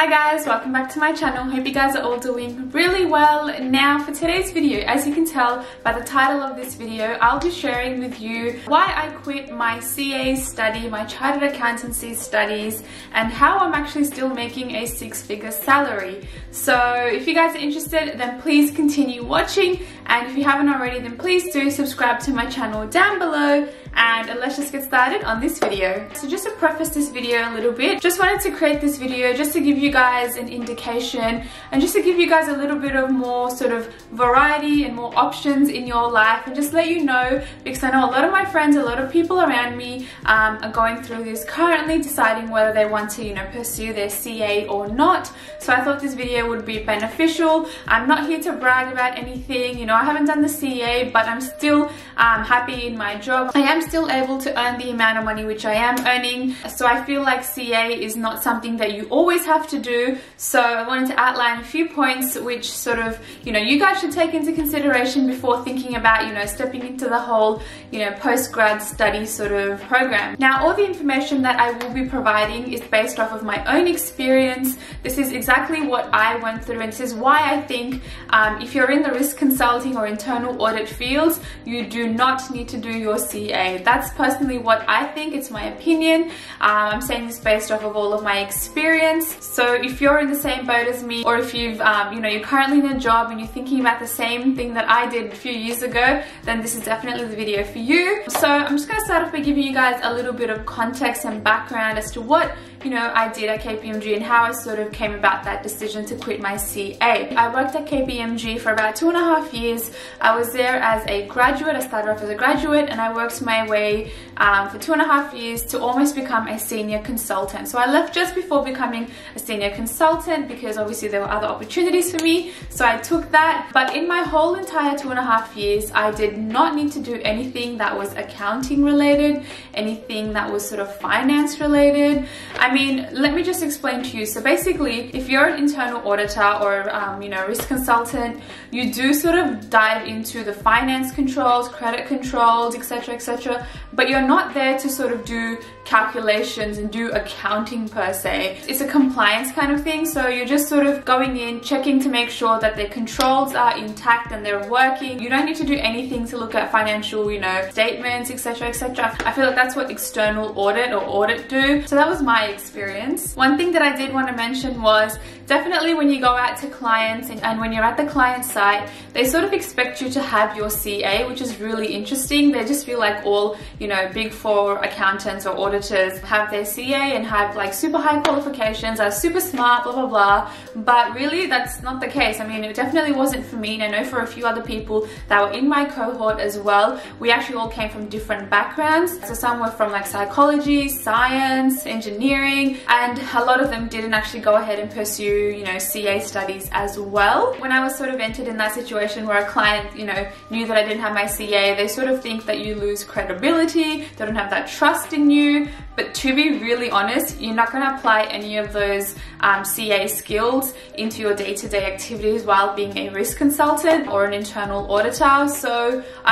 Hi guys, welcome back to my channel. Hope you guys are all doing really well. Now for today's video, as you can tell by the title of this video, I'll be sharing with you why I quit my CA study, my chartered accountancy studies, and how I'm actually still making a six-figure salary. So if you guys are interested, then please continue watching. And if you haven't already, then please do subscribe to my channel down below and let's just get started on this video. So just to preface this video a little bit, just wanted to create this video just to give you guys an indication and just to give you guys a little bit of more sort of variety and more options in your life and just let you know because I know a lot of my friends, a lot of people around me um, are going through this currently deciding whether they want to, you know, pursue their CA or not. So I thought this video would be beneficial. I'm not here to brag about anything, you know, I haven't done the CA, but I'm still um, happy in my job. I am still able to earn the amount of money which I am earning. So I feel like CA is not something that you always have to do. So I wanted to outline a few points which sort of, you know, you guys should take into consideration before thinking about, you know, stepping into the whole, you know, post-grad study sort of program. Now, all the information that I will be providing is based off of my own experience. This is exactly what I went through and this is why I think um, if you're in the risk consulting or internal audit fields, you do not need to do your CA. That's personally what I think, it's my opinion. Um, I'm saying this based off of all of my experience. So if you're in the same boat as me, or if you've, um, you know, you're currently in a job and you're thinking about the same thing that I did a few years ago, then this is definitely the video for you. So I'm just gonna start off by giving you guys a little bit of context and background as to what you know, I did at KPMG and how I sort of came about that decision to quit my CA. I worked at KPMG for about two and a half years. I was there as a graduate. I started off as a graduate and I worked my way um, for two and a half years to almost become a senior consultant. So I left just before becoming a senior consultant because obviously there were other opportunities for me. So I took that. But in my whole entire two and a half years, I did not need to do anything that was accounting related, anything that was sort of finance related. I mean, let me just explain to you. So basically, if you're an internal auditor or, um, you know, risk consultant, you do sort of dive into the finance controls, credit controls, etc., etc. but you're not there to sort of do calculations and do accounting per se. It's a compliance kind of thing. So you're just sort of going in, checking to make sure that their controls are intact and they're working. You don't need to do anything to look at financial, you know, statements, etc., etc. I feel like that's what external audit or audit do. So that was my experience. One thing that I did want to mention was definitely when you go out to clients and, and when you're at the client site, they sort of expect you to have your CA, which is really interesting. They just feel like all, you know, big four accountants or auditors have their CA and have like super high qualifications, are super smart, blah, blah, blah. But really that's not the case. I mean, it definitely wasn't for me and I know for a few other people that were in my cohort as well. We actually all came from different backgrounds. So some were from like psychology, science, engineering, and a lot of them didn't actually go ahead and pursue, you know, CA studies as well. When I was sort of entered in that situation where a client, you know, knew that I didn't have my CA, they sort of think that you lose credibility, they don't have that trust in you, but to be really honest, you're not going to apply any of those um, CA skills into your day-to-day -day activities while being a risk consultant or an internal auditor. So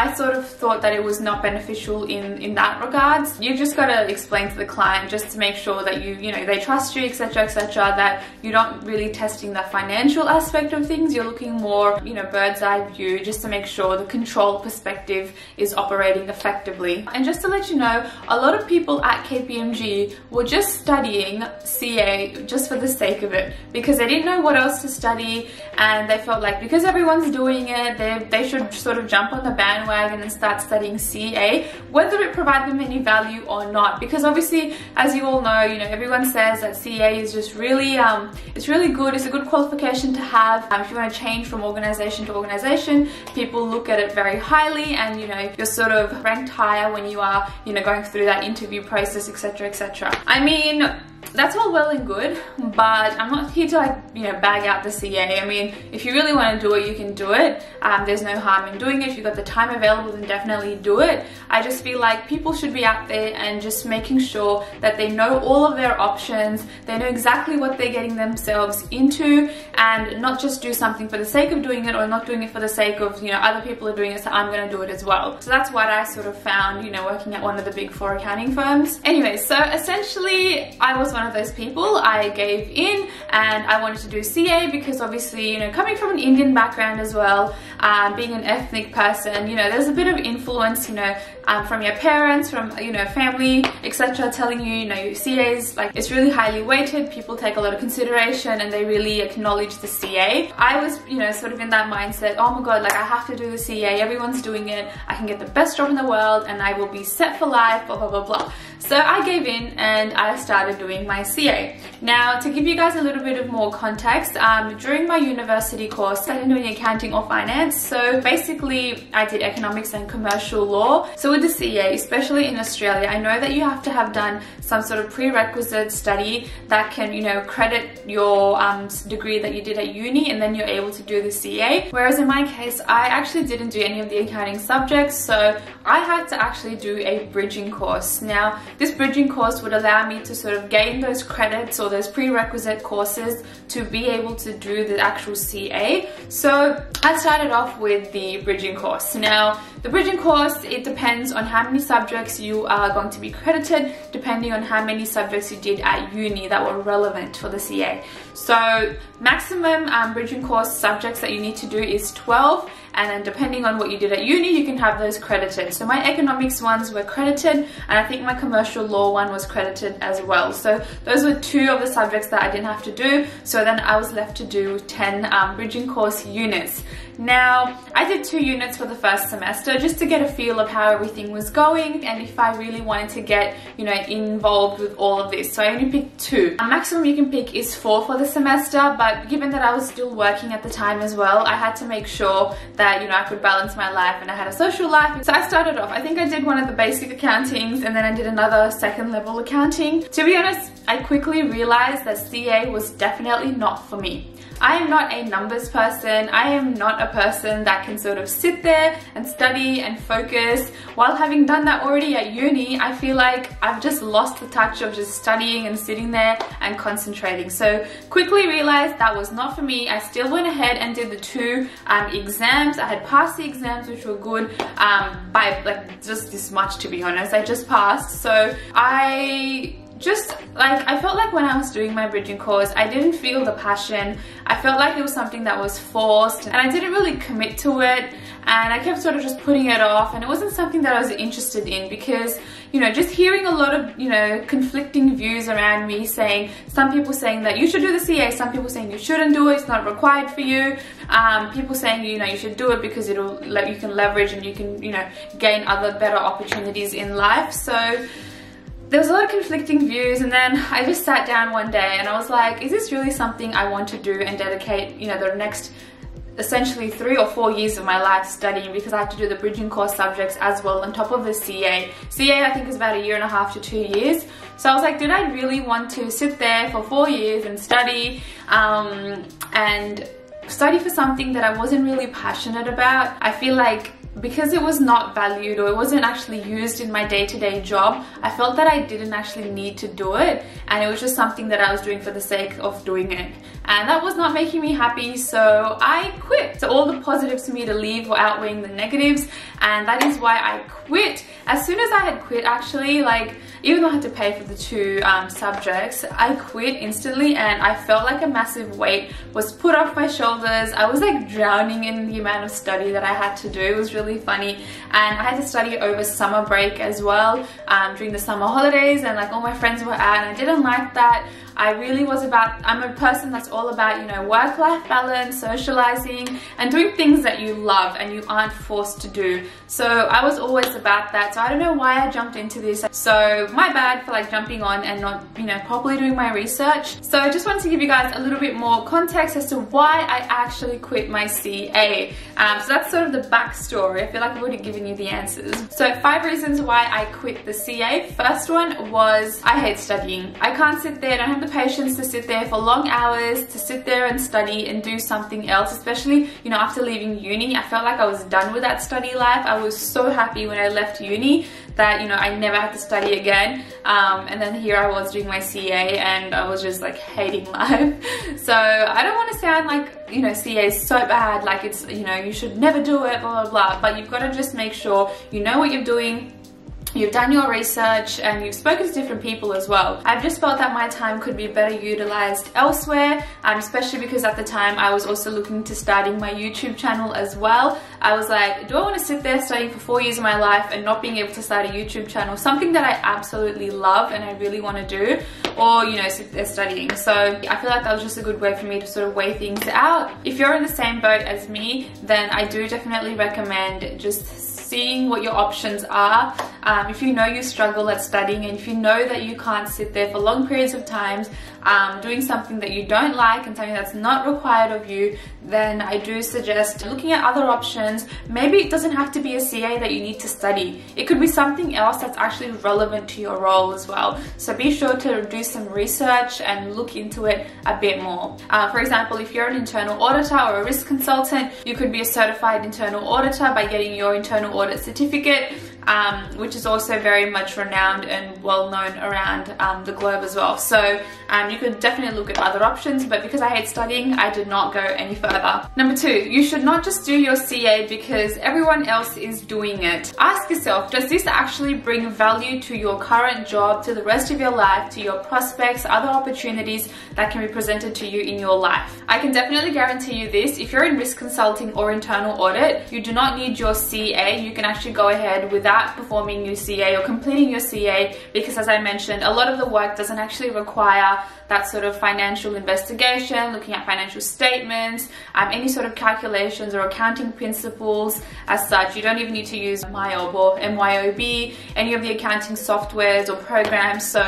I sort of thought that it was not beneficial in, in that regards. You've just got to explain to the client just to make sure that you, you know, they trust you, etc., etc., that you're not really testing the financial aspect of things. You're looking more, you know, bird's eye view just to make sure the control perspective is operating effectively. And just to let you know, a lot of people at KPMG were just studying CA just for the sake of it because they didn't know what else to study and they felt like because everyone's doing it, they, they should sort of jump on the bandwagon and start studying CA, whether it provides them any value or not. Because obviously, as you all know, you know, everyone says that CA is just really, um, it's really good, it's a good qualification to have. Um, if you want to change from organization to organization, people look at it very highly and, you know, you're sort of ranked higher when you are, you know, going through that interview process, etc etc I mean that's all well and good, but I'm not here to like, you know, bag out the CA. I mean, if you really want to do it, you can do it. Um, there's no harm in doing it. If you've got the time available, then definitely do it. I just feel like people should be out there and just making sure that they know all of their options, they know exactly what they're getting themselves into, and not just do something for the sake of doing it or not doing it for the sake of, you know, other people are doing it, so I'm going to do it as well. So that's what I sort of found, you know, working at one of the big four accounting firms. Anyway, so essentially I was one of those people. I gave in and I wanted to do CA because obviously, you know, coming from an Indian background as well, um, being an ethnic person, you know, there's a bit of influence, you know, um, from your parents, from, you know, family, etc. telling you, you know, CAs, like, it's really highly weighted. People take a lot of consideration and they really acknowledge the CA. I was, you know, sort of in that mindset, oh my God, like I have to do the CA. Everyone's doing it. I can get the best job in the world and I will be set for life, blah, blah, blah, blah. So I gave in and I started doing my CA. Now, to give you guys a little bit of more context, um, during my university course, I didn't do any accounting or finance. So basically, I did economics and commercial law. So with the CA, especially in Australia, I know that you have to have done some sort of prerequisite study that can, you know, credit your um, degree that you did at uni and then you're able to do the CA. Whereas in my case, I actually didn't do any of the accounting subjects. So I had to actually do a bridging course. Now, this bridging course would allow me to sort of gain those credits or those prerequisite courses to be able to do the actual CA. So I started off with the bridging course. Now, the bridging course, it depends on how many subjects you are going to be credited, depending on how many subjects you did at uni that were relevant for the CA. So maximum um, bridging course subjects that you need to do is 12 and then depending on what you did at uni you can have those credited so my economics ones were credited and I think my commercial law one was credited as well so those were two of the subjects that I didn't have to do so then I was left to do 10 um, bridging course units now, I did two units for the first semester just to get a feel of how everything was going and if I really wanted to get, you know, involved with all of this. So I only picked two. A maximum you can pick is four for the semester, but given that I was still working at the time as well, I had to make sure that, you know, I could balance my life and I had a social life. So I started off, I think I did one of the basic accountings and then I did another second level accounting. To be honest, I quickly realized that CA was definitely not for me. I am not a numbers person. I am not a person that can sort of sit there and study and focus. While having done that already at uni, I feel like I've just lost the touch of just studying and sitting there and concentrating. So quickly realized that was not for me. I still went ahead and did the two um, exams. I had passed the exams, which were good um, by like just this much to be honest. I just passed. So I just like I felt like when I was doing my bridging course I didn't feel the passion. I felt like it was something that was forced and I didn't really commit to it and I kept sort of just putting it off and it wasn't something that I was interested in because you know just hearing a lot of you know conflicting views around me saying some people saying that you should do the CA some people saying you shouldn't do it it's not required for you. Um, people saying you know you should do it because it'll let you can leverage and you can you know gain other better opportunities in life. So there was a lot of conflicting views and then I just sat down one day and I was like, is this really something I want to do and dedicate, you know, the next essentially three or four years of my life studying because I have to do the bridging course subjects as well on top of the CA. CA I think is about a year and a half to two years. So I was like, did I really want to sit there for four years and study um, and study for something that I wasn't really passionate about? I feel like because it was not valued or it wasn't actually used in my day-to-day -day job, I felt that I didn't actually need to do it and it was just something that I was doing for the sake of doing it. And that was not making me happy, so I quit. So all the positives for me to leave were outweighing the negatives and that is why I quit. As soon as I had quit actually, like even though I had to pay for the two um, subjects, I quit instantly and I felt like a massive weight was put off my shoulders. I was like drowning in the amount of study that I had to do. It was really funny and I had to study over summer break as well um, during the summer holidays and like all my friends were out and I didn't like that I really was about, I'm a person that's all about, you know, work-life balance, socializing, and doing things that you love and you aren't forced to do. So I was always about that. So I don't know why I jumped into this. So my bad for like jumping on and not, you know, properly doing my research. So I just wanted to give you guys a little bit more context as to why I actually quit my CA. Um, so that's sort of the backstory. I feel like I've already given you the answers. So five reasons why I quit the CA. First one was I hate studying. I can't sit there, I don't have the the patience to sit there for long hours, to sit there and study and do something else, especially, you know, after leaving uni. I felt like I was done with that study life. I was so happy when I left uni that, you know, I never had to study again. Um, and then here I was doing my CA and I was just like hating life. So I don't want to sound like, you know, CA is so bad, like it's, you know, you should never do it, blah, blah, blah. But you've got to just make sure you know what you're doing, you've done your research and you've spoken to different people as well. I've just felt that my time could be better utilized elsewhere, um, especially because at the time I was also looking to starting my YouTube channel as well. I was like, do I want to sit there studying for four years of my life and not being able to start a YouTube channel, something that I absolutely love and I really want to do, or, you know, sit there studying. So I feel like that was just a good way for me to sort of weigh things out. If you're in the same boat as me, then I do definitely recommend just seeing what your options are. Um, if you know you struggle at studying and if you know that you can't sit there for long periods of times um, doing something that you don't like and something that's not required of you, then I do suggest looking at other options. Maybe it doesn't have to be a CA that you need to study. It could be something else that's actually relevant to your role as well. So be sure to do some research and look into it a bit more. Uh, for example, if you're an internal auditor or a risk consultant, you could be a certified internal auditor by getting your internal audit certificate um, which is also very much renowned and well known around um, the globe as well. So um, you could definitely look at other options, but because I hate studying, I did not go any further. Number two, you should not just do your CA because everyone else is doing it. Ask yourself, does this actually bring value to your current job, to the rest of your life, to your prospects, other opportunities that can be presented to you in your life? I can definitely guarantee you this, if you're in risk consulting or internal audit, you do not need your CA. You can actually go ahead without performing your CA or completing your CA because as I mentioned, a lot of the work doesn't actually require that sort of financial investigation, looking at financial statements, um, any sort of calculations or accounting principles as such. You don't even need to use MYOB or MYOB, any of the accounting softwares or programs. So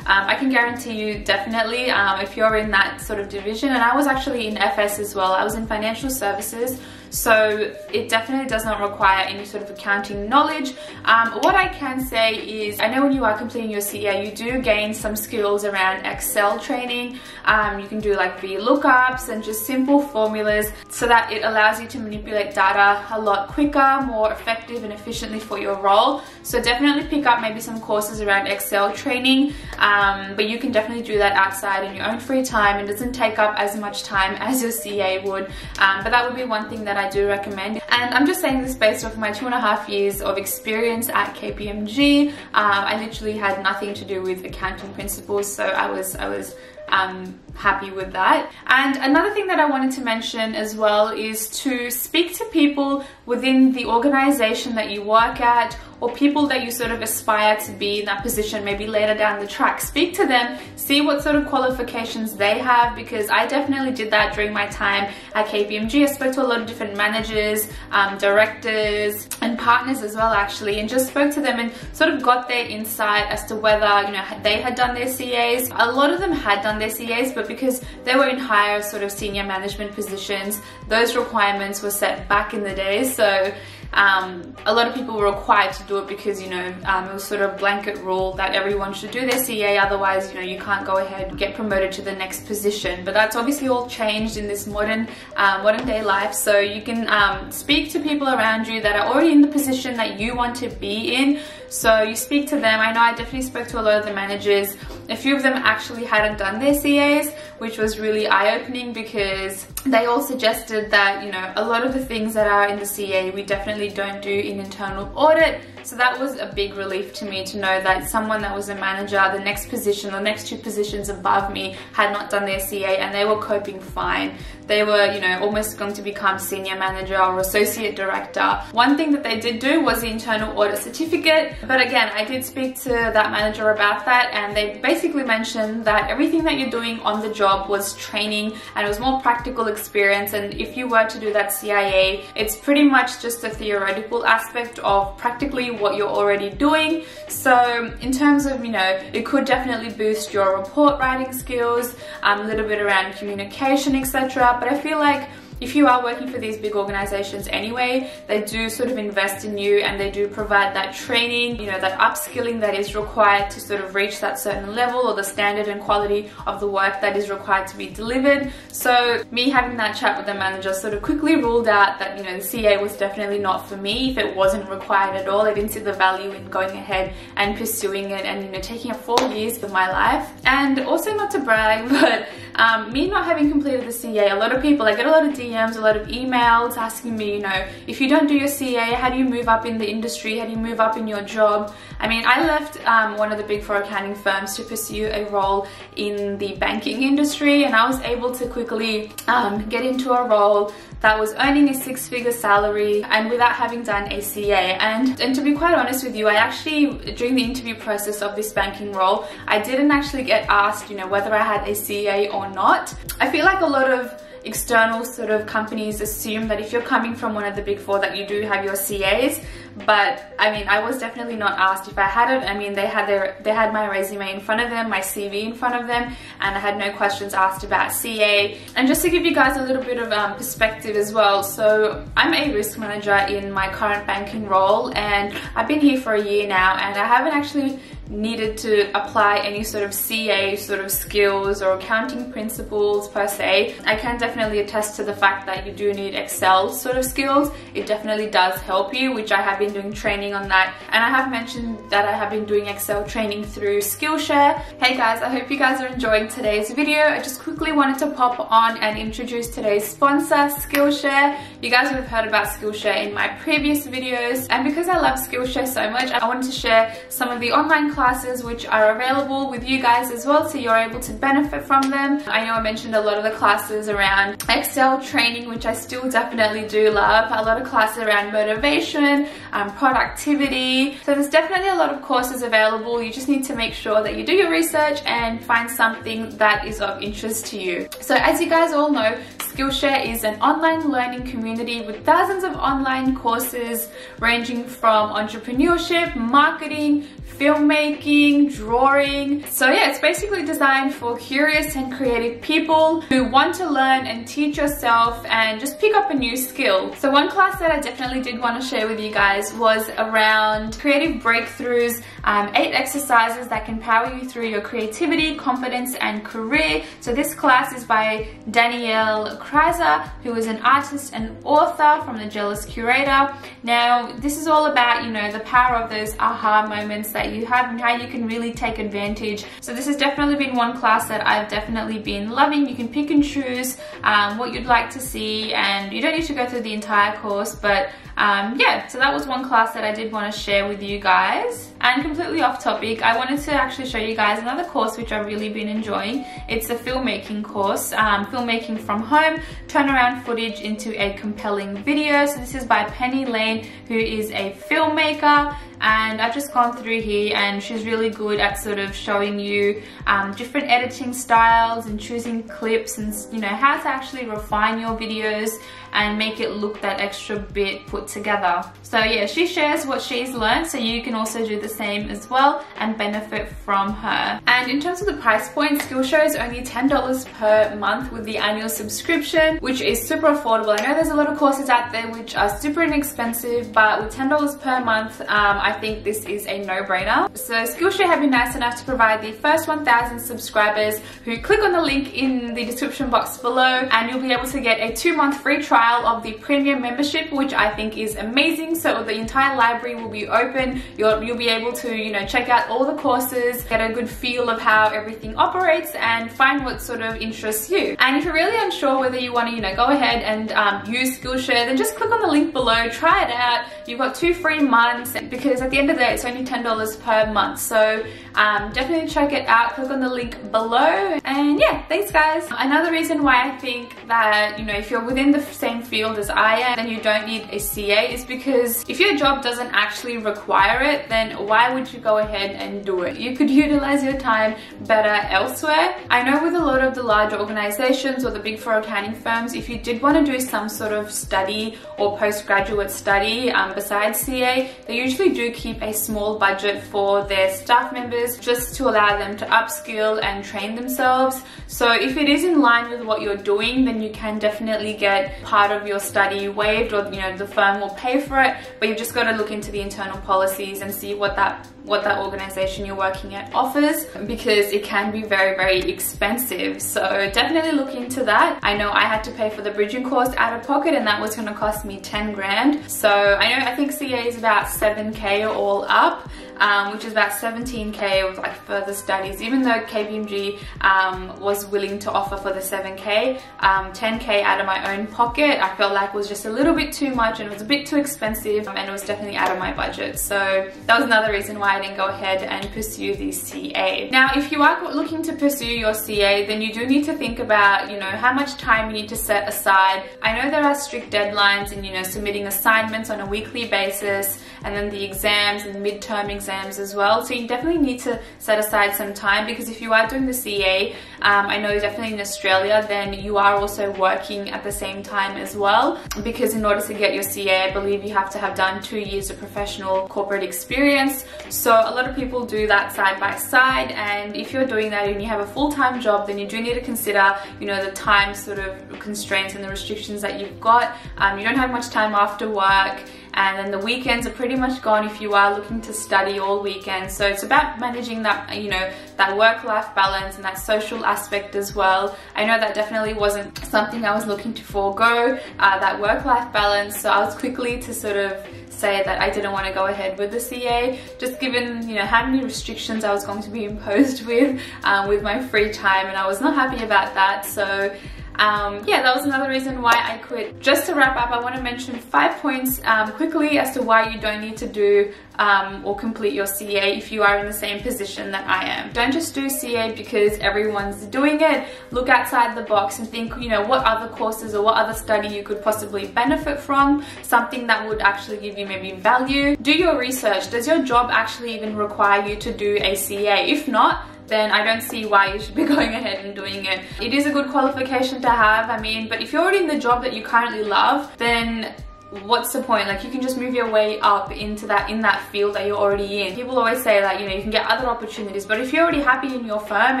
um, I can guarantee you definitely um, if you're in that sort of division, and I was actually in FS as well, I was in financial services, so it definitely does not require any sort of accounting knowledge. Um, what I can say is, I know when you are completing your CA, you do gain some skills around Excel training. Um, you can do like VLOOKUPs and just simple formulas so that it allows you to manipulate data a lot quicker, more effective and efficiently for your role. So definitely pick up maybe some courses around Excel training, um, but you can definitely do that outside in your own free time. and doesn't take up as much time as your CA would, um, but that would be one thing that I do recommend. And I'm just saying this based off my two and a half years of experience at KPMG. Um, I literally had nothing to do with accounting principles, so I was I was um, happy with that. And another thing that I wanted to mention as well is to speak to people within the organization that you work at or people that you sort of aspire to be in that position maybe later down the track. Speak to them, see what sort of qualifications they have because I definitely did that during my time at KPMG. I spoke to a lot of different managers, um, directors and partners as well actually and just spoke to them and sort of got their insight as to whether you know they had done their CAs. A lot of them had done their CAs but because they were in higher sort of senior management positions those requirements were set back in the day so um, a lot of people were required to do it because, you know, um, it was sort of blanket rule that everyone should do their CA, otherwise, you know, you can't go ahead and get promoted to the next position. But that's obviously all changed in this modern, um, modern day life. So you can um, speak to people around you that are already in the position that you want to be in. So you speak to them. I know I definitely spoke to a lot of the managers. A few of them actually hadn't done their CAs, which was really eye-opening because they all suggested that, you know, a lot of the things that are in the CA we definitely don't do in internal audit. So that was a big relief to me to know that someone that was a manager, the next position, the next two positions above me had not done their CA and they were coping fine. They were, you know, almost going to become senior manager or associate director. One thing that they did do was the internal audit certificate. But again, I did speak to that manager about that and they basically mentioned that everything that you're doing on the job was training and it was more practical experience. And if you were to do that CIA, it's pretty much just a theoretical aspect of practically what you're already doing. So in terms of, you know, it could definitely boost your report writing skills, um, a little bit around communication, etc. But I feel like if you are working for these big organizations anyway, they do sort of invest in you and they do provide that training, you know, that upskilling that is required to sort of reach that certain level or the standard and quality of the work that is required to be delivered. So me having that chat with the manager sort of quickly ruled out that, you know, the CA was definitely not for me if it wasn't required at all. I didn't see the value in going ahead and pursuing it and, you know, taking up four years of my life. And also not to brag, but um, me not having completed the CA, a lot of people, I get a lot of DMs DMs, a lot of emails asking me, you know, if you don't do your CA, how do you move up in the industry? How do you move up in your job? I mean, I left um, one of the big four accounting firms to pursue a role in the banking industry and I was able to quickly um, get into a role that was earning a six-figure salary and without having done a CA. And, and to be quite honest with you, I actually, during the interview process of this banking role, I didn't actually get asked, you know, whether I had a CA or not. I feel like a lot of external sort of companies assume that if you're coming from one of the big four that you do have your CAs but I mean I was definitely not asked if I had it. I mean they had their they had my resume in front of them my CV in front of them and I had no questions asked about CA and just to give you guys a little bit of um, perspective as well so I'm a risk manager in my current banking role and I've been here for a year now and I haven't actually needed to apply any sort of CA sort of skills or accounting principles per se. I can definitely attest to the fact that you do need Excel sort of skills. It definitely does help you, which I have been doing training on that. And I have mentioned that I have been doing Excel training through Skillshare. Hey guys, I hope you guys are enjoying today's video. I just quickly wanted to pop on and introduce today's sponsor, Skillshare. You guys have heard about Skillshare in my previous videos. And because I love Skillshare so much, I wanted to share some of the online classes which are available with you guys as well so you're able to benefit from them. I know I mentioned a lot of the classes around Excel training which I still definitely do love. A lot of classes around motivation, um, productivity. So there's definitely a lot of courses available. You just need to make sure that you do your research and find something that is of interest to you. So as you guys all know, Skillshare is an online learning community with thousands of online courses ranging from entrepreneurship, marketing, filmmaking, drawing. So yeah, it's basically designed for curious and creative people who want to learn and teach yourself and just pick up a new skill. So one class that I definitely did want to share with you guys was around creative breakthroughs, um, eight exercises that can power you through your creativity, confidence, and career. So this class is by Danielle Krysa, who is an artist and author from The Jealous Curator. Now, this is all about, you know, the power of those aha moments that you have and how you can really take advantage. So this has definitely been one class that I've definitely been loving. You can pick and choose um, what you'd like to see and you don't need to go through the entire course but um, yeah, so that was one class that I did want to share with you guys. And completely off topic, I wanted to actually show you guys another course which I've really been enjoying. It's a filmmaking course, um, filmmaking from home, turn around footage into a compelling video. So this is by Penny Lane, who is a filmmaker and I've just gone through here and she's really good at sort of showing you um, different editing styles and choosing clips and you know how to actually refine your videos and make it look that extra bit put together. So yeah, she shares what she's learned so you can also do the same as well and benefit from her. And in terms of the price point, Skillshare is only $10 per month with the annual subscription, which is super affordable. I know there's a lot of courses out there which are super inexpensive, but with $10 per month, um, I think this is a no-brainer. So Skillshare have been nice enough to provide the first 1,000 subscribers who click on the link in the description box below and you'll be able to get a two-month free trial of the premium membership, which I think is amazing. So the entire library will be open. You'll, you'll be able to, you know, check out all the courses, get a good feel of how everything operates and find what sort of interests you. And if you're really unsure whether you want to, you know, go ahead and um, use Skillshare, then just click on the link below, try it out. You've got two free months because at the end of the day, it's only $10 per month. So um, definitely check it out. Click on the link below. And yeah, thanks guys. Another reason why I think that, you know, if you're within the same field as I am, then you don't need a CA is because if your job doesn't actually require it, then why would you go ahead and do it? You could utilize your time better elsewhere. I know with a lot of the large organizations or the big four accounting firms, if you did want to do some sort of study or postgraduate study um, besides CA, they usually do keep a small budget for their staff members just to allow them to upskill and train themselves. So if it is in line with what you're doing, then you can definitely get part of your study waived or you know the firm will pay for it, but you've just got to look into the internal policies and see what that what that organization you're working at offers because it can be very very expensive. So definitely look into that. I know I had to pay for the bridging course out of pocket and that was going to cost me 10 grand. So I know I think CA is about 7k all up um, which is about 17k with like further studies. Even though KPMG um, was willing to offer for the 7k, 10k um, out of my own pocket, I felt like was just a little bit too much and it was a bit too expensive and it was definitely out of my budget. So that was another reason why I didn't go ahead and pursue the CA. Now, if you are looking to pursue your CA, then you do need to think about, you know, how much time you need to set aside. I know there are strict deadlines and, you know, submitting assignments on a weekly basis and then the exams and midterm exams as well. So you definitely need to set aside some time because if you are doing the CA, um, I know definitely in Australia, then you are also working at the same time as well because in order to get your CA, I believe you have to have done two years of professional corporate experience. So a lot of people do that side by side and if you're doing that and you have a full-time job, then you do need to consider, you know, the time sort of constraints and the restrictions that you've got. Um, you don't have much time after work and then the weekends are pretty much gone if you are looking to study all weekend. So it's about managing that you know that work-life balance and that social aspect as well. I know that definitely wasn't something I was looking to forego uh, that work-life balance. So I was quickly to sort of say that I didn't want to go ahead with the CA just given you know how many restrictions I was going to be imposed with um, with my free time. And I was not happy about that. So um, yeah, that was another reason why I quit. Just to wrap up, I want to mention five points um, quickly as to why you don't need to do um, or complete your CA if you are in the same position that I am. Don't just do CA because everyone's doing it. Look outside the box and think, you know, what other courses or what other study you could possibly benefit from, something that would actually give you maybe value. Do your research. Does your job actually even require you to do a CA? If not, then I don't see why you should be going ahead and doing it. It is a good qualification to have, I mean, but if you're already in the job that you currently love, then what's the point? Like you can just move your way up into that in that field that you're already in. People always say that you know you can get other opportunities but if you're already happy in your firm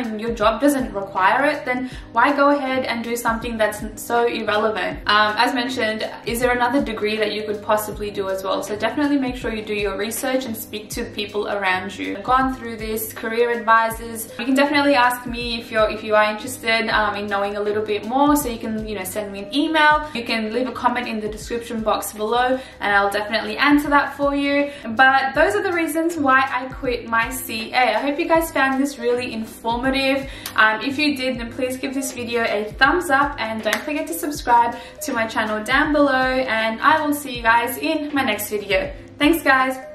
and your job doesn't require it then why go ahead and do something that's so irrelevant? Um, as mentioned is there another degree that you could possibly do as well? So definitely make sure you do your research and speak to people around you. I've gone through this career advisors. You can definitely ask me if you're if you are interested um, in knowing a little bit more. So you can you know send me an email. You can leave a comment in the description box box below and I'll definitely answer that for you. But those are the reasons why I quit my CA. I hope you guys found this really informative. Um, if you did, then please give this video a thumbs up and don't forget to subscribe to my channel down below and I will see you guys in my next video. Thanks guys!